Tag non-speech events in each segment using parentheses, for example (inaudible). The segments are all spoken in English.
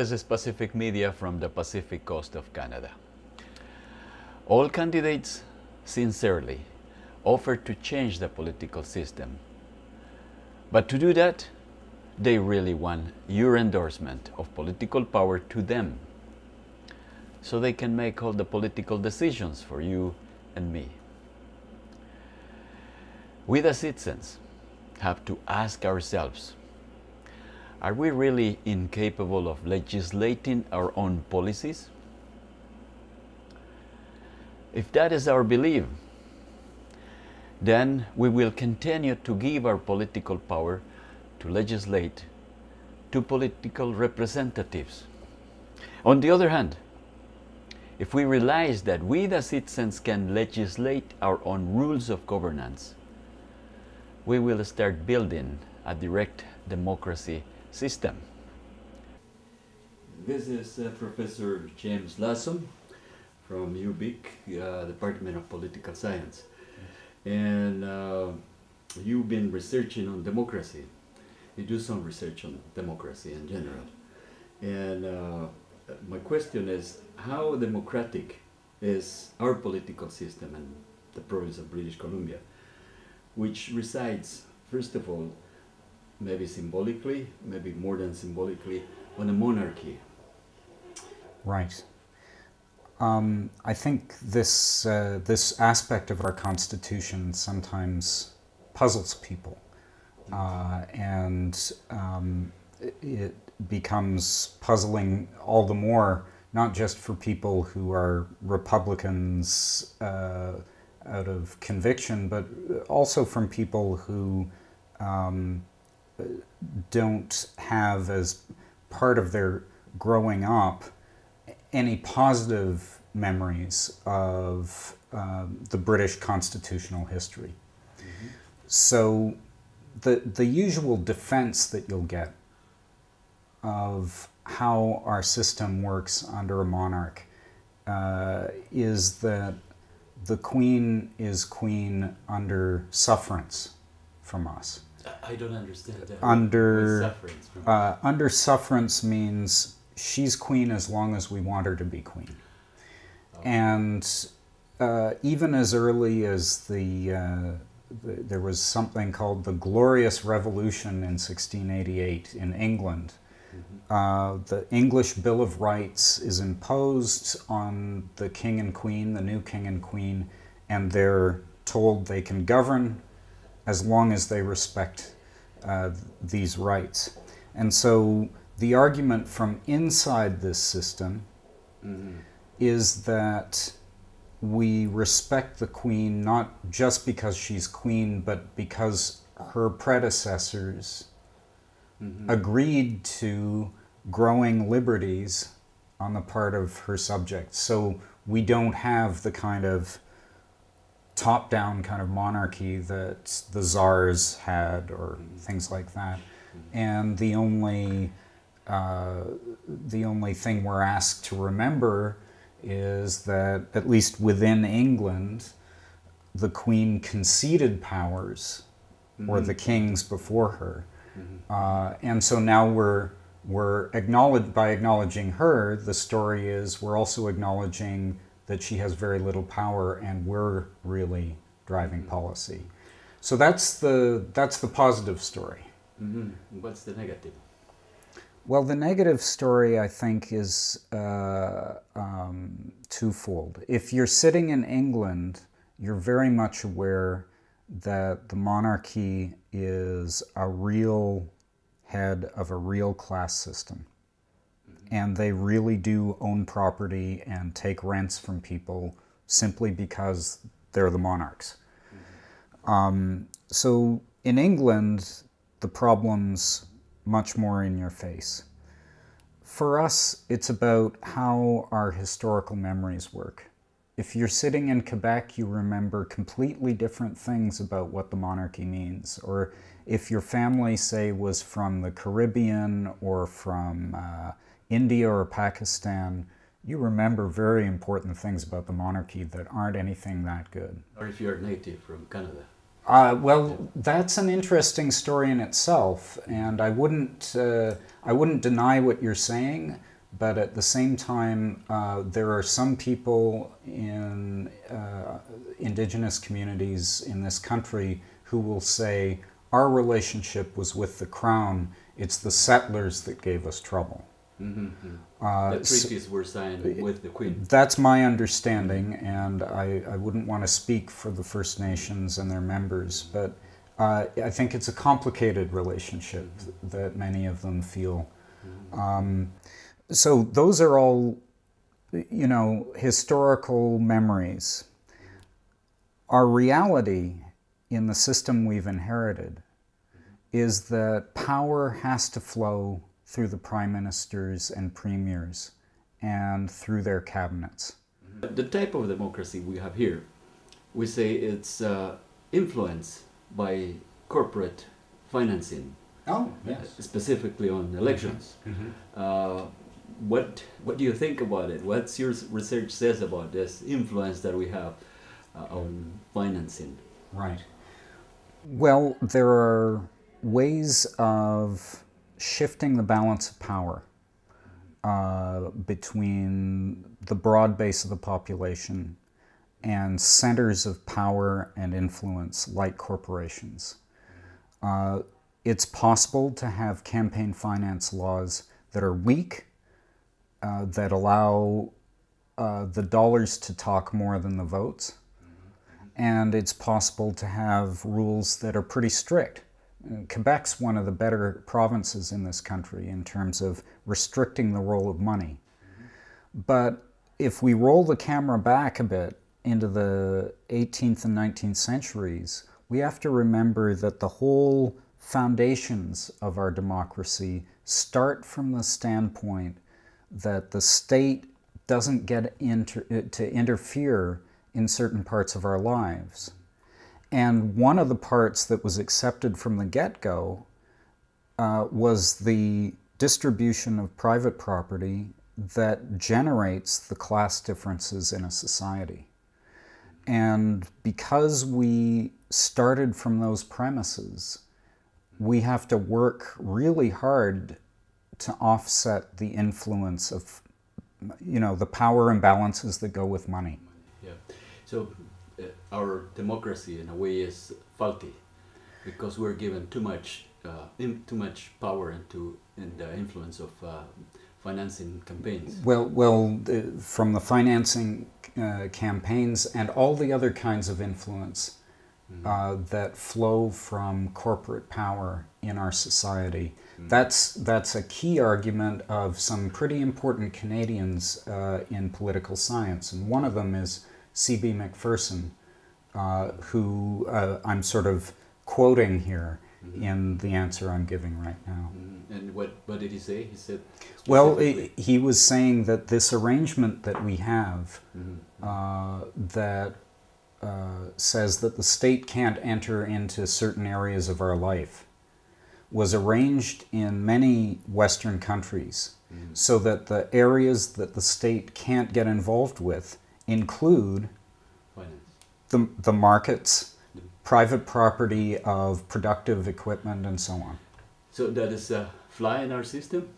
Angeles Pacific Media from the Pacific Coast of Canada. All candidates sincerely offer to change the political system. But to do that, they really want your endorsement of political power to them so they can make all the political decisions for you and me. We, the citizens, have to ask ourselves are we really incapable of legislating our own policies? If that is our belief, then we will continue to give our political power to legislate to political representatives. On the other hand, if we realize that we, the citizens, can legislate our own rules of governance, we will start building a direct democracy system. This is uh, Professor James Lawson from UVic, uh, Department of Political Science. And uh, you've been researching on democracy. You do some research on democracy in general. And uh, my question is, how democratic is our political system in the province of British Columbia, which resides, first of all, maybe symbolically, maybe more than symbolically, on a monarchy. Right. Um, I think this uh, this aspect of our constitution sometimes puzzles people, uh, and um, it becomes puzzling all the more, not just for people who are Republicans uh, out of conviction, but also from people who um, don't have as part of their growing up any positive memories of um, the British constitutional history. Mm-hmm. So the, the usual defense that you'll get of how our system works under a monarch uh, is that the queen is queen under sufferance from us. I don't understand that. Under sufferance, uh, under sufferance means she's queen as long as we want her to be queen, oh. and uh, even as early as the, uh, the, there was something called the Glorious Revolution in 1688 in England. Mm-hmm. Uh, the English Bill of Rights is imposed on the king and queen, the new king and queen, and they're told they can govern as long as they respect uh, these rights. And so the argument from inside this system mm-hmm. is that we respect the queen not just because she's queen, but because her predecessors mm-hmm. agreed to growing liberties on the part of her subjects. So we don't have the kind of top down kind of monarchy that the czars had or things like that. And the only, uh, the only thing we're asked to remember is that, at least within England, the queen conceded powers, mm-hmm. or the kings before her. Mm-hmm. Uh, and so now we're, we're acknowledged by acknowledging her, the story is we're also acknowledging that she has very little power and we're really driving policy. So that's the, that's the positive story. Mm-hmm. What's the negative? Well, the negative story, I think, is uh, um, twofold. If you're sitting in England, you're very much aware that the monarchy is a real head of a real class system and they really do own property and take rents from people simply because they're the monarchs. Um, so in England, the problem's much more in your face. For us, it's about how our historical memories work. If you're sitting in Quebec, you remember completely different things about what the monarchy means. Or if your family, say, was from the Caribbean or from uh, India or Pakistan, you remember very important things about the monarchy that aren't anything that good. Or if you're a native from Canada. Uh, well, that's an interesting story in itself, and I wouldn't, uh, I wouldn't deny what you're saying, but at the same time, uh, there are some people in uh, indigenous communities in this country who will say, Our relationship was with the crown, it's the settlers that gave us trouble. Mm-hmm. Uh, the treaties so, were signed with the Queen. That's my understanding, and I, I wouldn't want to speak for the First Nations and their members, but uh, I think it's a complicated relationship mm-hmm. that many of them feel. Mm-hmm. Um, so those are all, you know, historical memories. Our reality in the system we've inherited is that power has to flow through the prime ministers and premiers and through their cabinets. The type of democracy we have here, we say it's uh, influenced by corporate financing. Oh, yes. Specifically on elections. Mm-hmm. Uh, what what do you think about it? What's your research says about this influence that we have uh, on financing? Right. Well, there are ways of shifting the balance of power uh, between the broad base of the population and centers of power and influence like corporations. Uh, it's possible to have campaign finance laws that are weak uh, that allow uh, the dollars to talk more than the votes. And it's possible to have rules that are pretty strict. Quebec's one of the better provinces in this country in terms of restricting the role of money. But if we roll the camera back a bit into the 18th and 19th centuries, we have to remember that the whole foundations of our democracy start from the standpoint that the state doesn't get inter- to interfere in certain parts of our lives. And one of the parts that was accepted from the get go uh, was the distribution of private property that generates the class differences in a society. And because we started from those premises, we have to work really hard to offset the influence of, you know, the power imbalances that go with money. Yeah. So our democracy, in a way, is faulty because we're given too much, uh, in, too much power into in the influence of uh, financing campaigns. Well, well, from the financing uh, campaigns and all the other kinds of influence. Mm -hmm. that flow from corporate power in our society. That's, that's a key argument of some pretty important Canadians uh, in political science. And one of them is C.B. Macpherson, uh, who uh, I'm sort of quoting here mm-hmm. in the answer I'm giving right now. Mm-hmm. And what, what did he say? He said. Well, he was saying that this arrangement that we have mm-hmm. Uh, that uh, says that the state can't enter into certain areas of our life was arranged in many Western countries mm. so that the areas that the state can't get involved with include the, the markets, private property of productive equipment, and so on. So that is a fly in our system?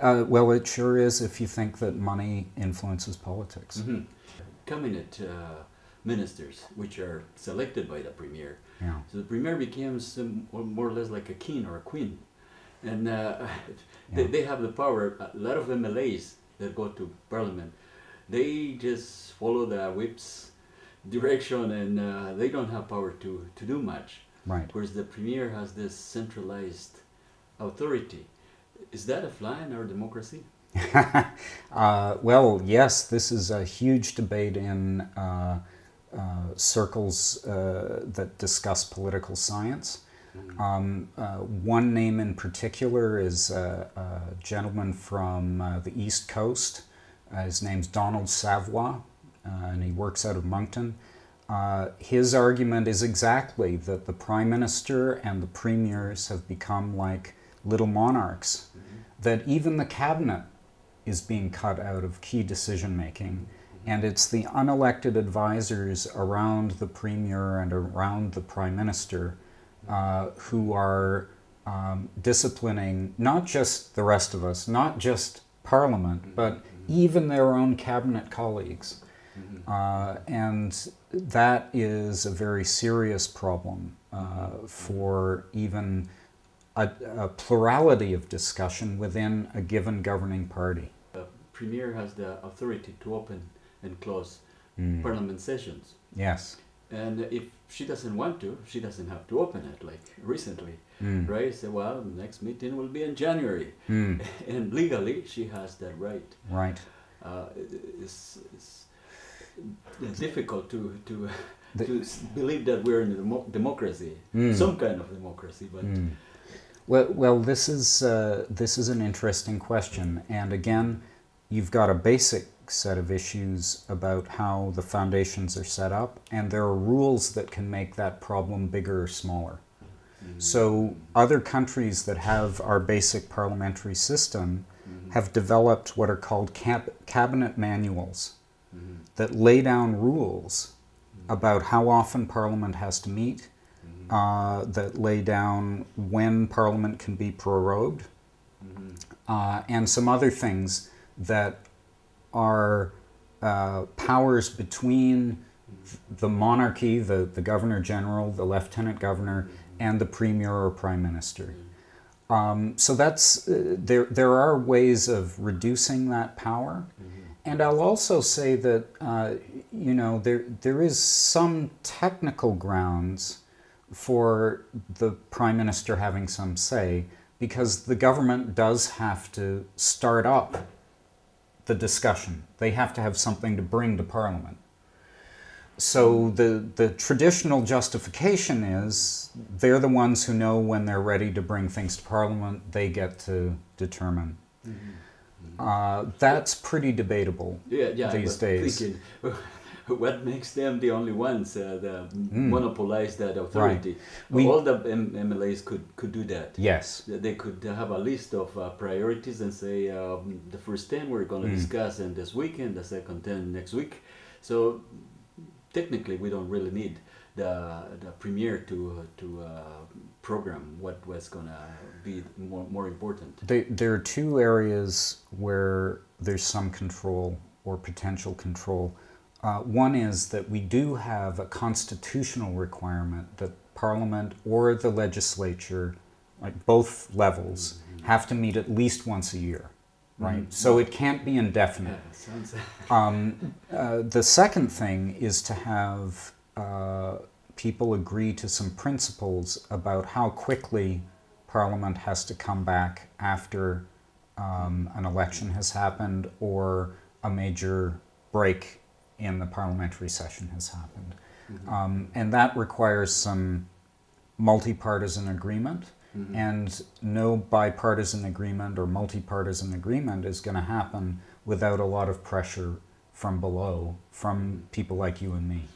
Uh, well, it sure is if you think that money influences politics. Mm-hmm. Cabinet uh, ministers, which are selected by the premier, yeah. So the premier becomes more or less like a king or a queen. And uh, (laughs) they, yeah. they have the power. A lot of MLAs that go to parliament, they just follow the whip's direction and uh, they don't have power to, to do much. Right. Whereas the premier has this centralized authority. Is that a fly in our democracy? (laughs) uh, well, yes, this is a huge debate in uh, uh, circles uh, that discuss political science. Mm-hmm. Um, uh, one name in particular is a, a gentleman from uh, the East Coast. Uh, his name's Donald Savoie, and he works out of Moncton. his argument is exactly that the prime minister and the premiers have become like little monarchs, mm-hmm. that even the cabinet is being cut out of key decision making and it's the unelected advisors around the premier and around the prime minister uh, who are um, disciplining not just the rest of us, not just parliament, Mhm, but mhm. even their own cabinet colleagues. Mhm. Uh, and that is a very serious problem uh, Mhm. for even a, a plurality of discussion within a given governing party. The premier has the authority to open and close Mm. parliament sessions. Yes. And if she doesn't want to, she doesn't have to open it, like recently, Mm. right? Say, well, the next meeting will be in January. Mm. (laughs) and legally, she has that right. Right. Uh, it's, it's difficult to, to, The- to believe that we're in a demo- democracy, Mm. some kind of democracy, but Mm. Well, well, this is uh, this is an interesting question, and again, you've got a basic set of issues about how the foundations are set up, and there are rules that can make that problem bigger or smaller. Mm. So, other countries that have our basic parliamentary system Mhm. have developed what are called cab- cabinet manuals Mhm. that lay down rules Mhm. about how often Parliament has to meet, Mhm. uh, that lay down when Parliament can be prorogued, Mhm. uh, and some other things that are uh, powers between the monarchy, the, the governor general, the lieutenant governor, and the premier or prime minister. Um, so that's uh, there. There are ways of reducing that power, Mhm. and I'll also say that uh, you know there there is some technical grounds for the prime minister having some say because the government does have to start up the discussion. They have to have something to bring to parliament. So the the traditional justification is they're the ones who know when they're ready to bring things to parliament. They get to determine. Mhm. Uh, that's pretty debatable. Yeah, yeah. These days. Thinking, (laughs) (laughs) what makes them the only ones uh, that monopolize that authority? Mm. We- All the M- MLAs could, could do that. Yes. They- They could have a list of uh, priorities and say um, the first 10 we're going to Mm. discuss in this weekend, the second 10 next week. So technically, we don't really need the, the premier to, to uh, program what was going to be more, more important. There, there are two areas where there's some control or potential control. Uh, one is that we do have a constitutional requirement that Parliament or the legislature, like both levels, have to meet at least once a year, right? Mhm. So it can't be Yeah, indefinite. sounds. (laughs) Um, uh, the second thing is to have uh, people agree to some principles about how quickly Parliament has to come back after um, an election has happened or a major break in the parliamentary session has happened. Mhm. Um, and that requires some multi-partisan agreement Mhm. and no bipartisan agreement or multi-partisan agreement is going to happen without a lot of pressure from below from people like you and me